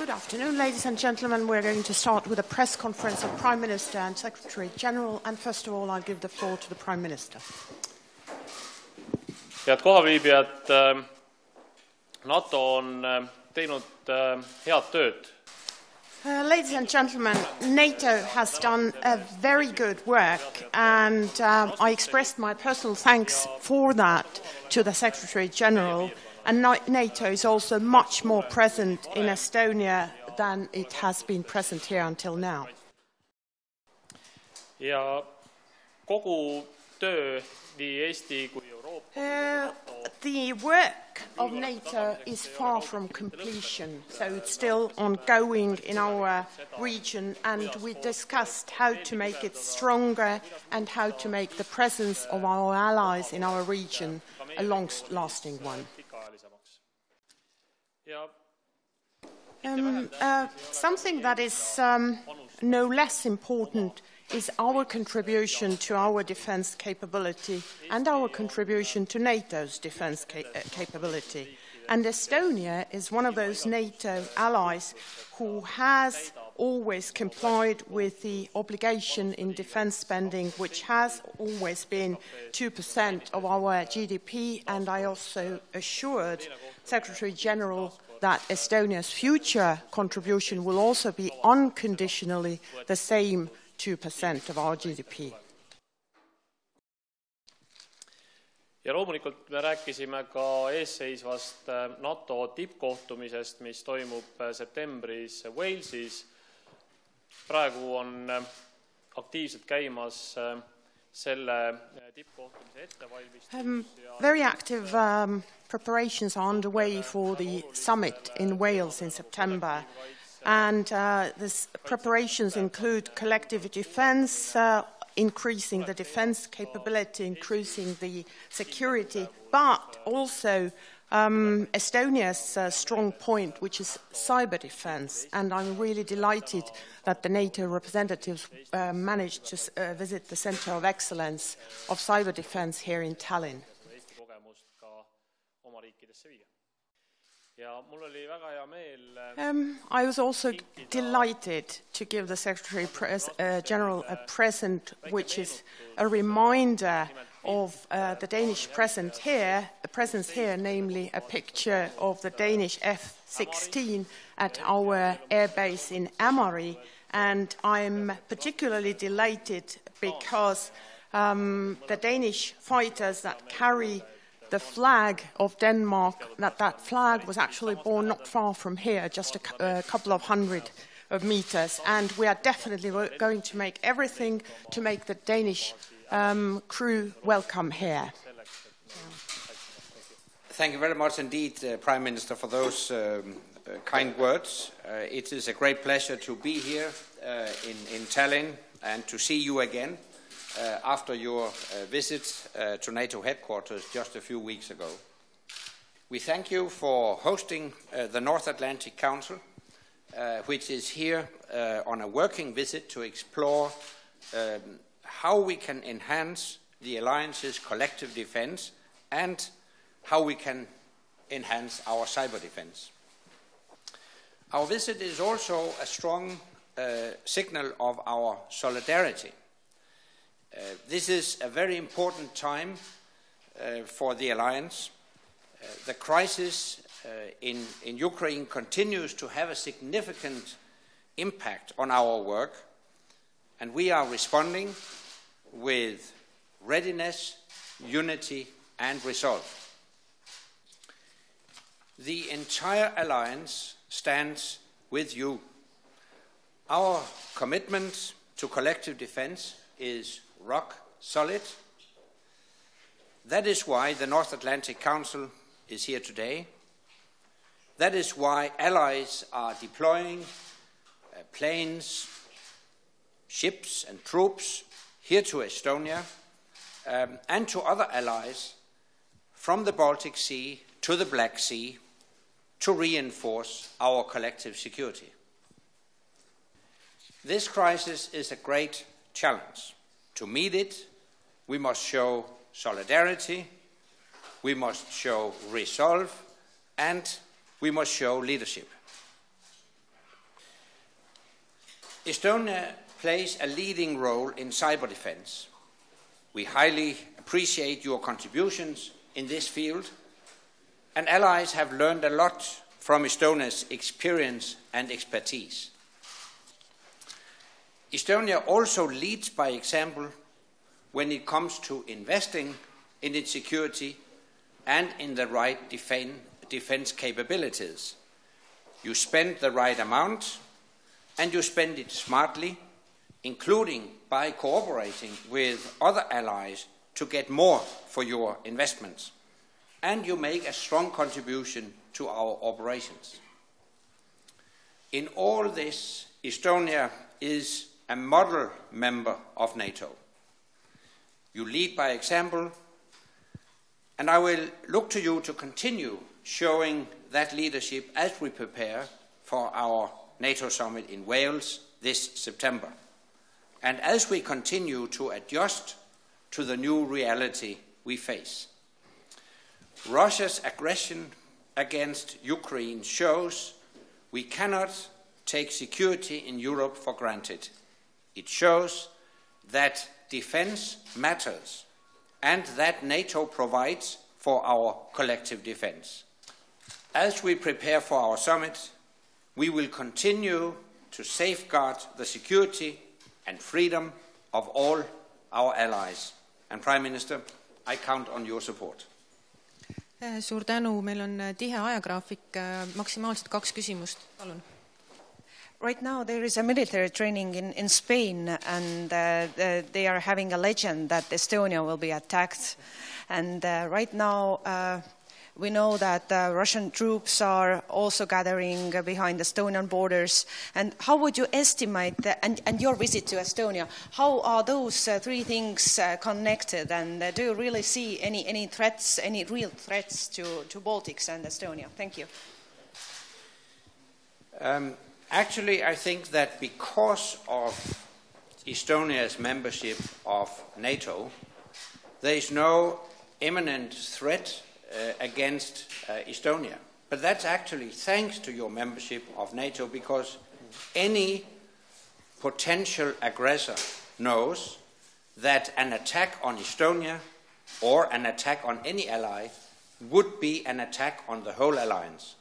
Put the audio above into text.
Good afternoon, ladies and gentlemen. We're going to start with a press conference of Prime Minister and Secretary General. And first of all, I'll give the floor to the Prime Minister. head kohaviibijad, äh, NATO on äh, teinud äh, head tööd Uh, ladies and gentlemen, NATO has done a very good work, and um, I expressed my personal thanks for that to the Secretary General. And NATO is also much more present in Estonia than it has been present here until now. ja kogu töö nii Eesti kui Euroopa Uh, the work of NATO is far from completion, so it's still ongoing in our region, and we discussed how to make it stronger and how to make the presence of our allies in our region a long lasting ja Um, uh, something that is um, no less important is our contribution to our defense capability and our contribution to NATO's defense ca- uh, capability. And Estonia is one of those NATO allies who has always complied with the obligation in defense spending, which has always been 2% of our GDP. And I also assured Secretary General that Estonia's future contribution will also be unconditionally the same 2% of our GDP. ja loomulikult me rääkisime ka eesseisvast äh, NATO tippkohtumisest, mis toimub äh, septembris Walesis. praegu on äh, aktiivselt käimas selle tippkohtumise ettevalmistus Um, very active um, preparations are underway for the summit in Wales in September. And uh, this preparations include collective defense, uh, increasing the defense capability, increasing the security, but also um, Estonia's uh, strong point, which is cyber defense. And I'm really delighted that the NATO representatives uh, managed to uh, visit the Center of Excellence of Cyber Defense here in Tallinn. Um, I was also delighted to give the Secretary uh, General a present, which is a reminder of uh, the Danish present here, the presence here, namely a picture of the Danish F-16 at our airbase in Amari, and I'm particularly delighted because um, the Danish fighters that carry the flag of Denmark, that that flag was actually born not far from here, just a, a couple of hundred of meters. And we are definitely going to make everything to make the Danish um, crew welcome here. Thank you very much indeed, uh, Prime Minister, for those um, uh, kind words. Uh, it is a great pleasure to be here uh, in, in Tallinn and to see you again after your uh, visit uh, to NATO headquarters just a few weeks ago. We thank you for hosting uh, the North Atlantic Council, uh, which is here uh, on a working visit to explore um, how we can enhance the alliance's collective defense and how we can enhance our cyber defense. Our visit is also a strong uh, signal of our solidarity. Uh, this is a very important time uh, for the alliance. Uh, the crisis in, in Ukraine continues to have a significant impact on our work, and we are responding with readiness, unity, and resolve. The entire alliance stands with you. Our commitment to collective defense is rock solid. That is why the North Atlantic Council is here today. That is why allies are deploying uh, planes, ships, and troops here to Estonia um, and to other allies from the Baltic Sea to the Black Sea to reinforce our collective security. This crisis is a great challenge. To meet it, we must show solidarity, we must show resolve, and we must show leadership. Estonia plays a leading role in cyber defense. We highly appreciate your contributions in this field, and allies have learned a lot from Estonia's experience and expertise. Estonia also leads by example when it comes to investing in its security and in the right defense capabilities. You spend the right amount and you spend it smartly, including by cooperating with other allies to get more for your investments. And you make a strong contribution to our operations. In all this, Estonia is a model member of NATO. You lead by example, and I will look to you to continue showing that leadership as we prepare for our NATO summit in Wales this September, and as we continue to adjust to the new reality we face. Russia's aggression against Ukraine shows we cannot take security in Europe for granted. It shows that defense matters and that NATO provides for our collective defense. As we prepare for our summit, we will continue to safeguard the security and freedom of all our allies. And Prime Minister, I count on your support. Eh, suur tänu, meil on eh, tihe ajagraafik, eh, maksimaalselt kaks küsimust, palun. Right now, there is a military training in, in Spain, and uh, they are having a legend that Estonia will be attacked. And uh, right now, uh, we know that uh, Russian troops are also gathering behind the Estonian borders. And how would you estimate, the, and, and, your visit to Estonia, how are those uh, three things uh, connected? And do you really see any, any threats, any real threats to, to Baltics and Estonia? Thank you. Um, actually, I think that because of Estonia's membership of NATO, there is no imminent threat uh, against uh, Estonia. But that's actually thanks to your membership of NATO because any potential aggressor knows that an attack on Estonia or an attack on any ally would be an attack on the whole alliance.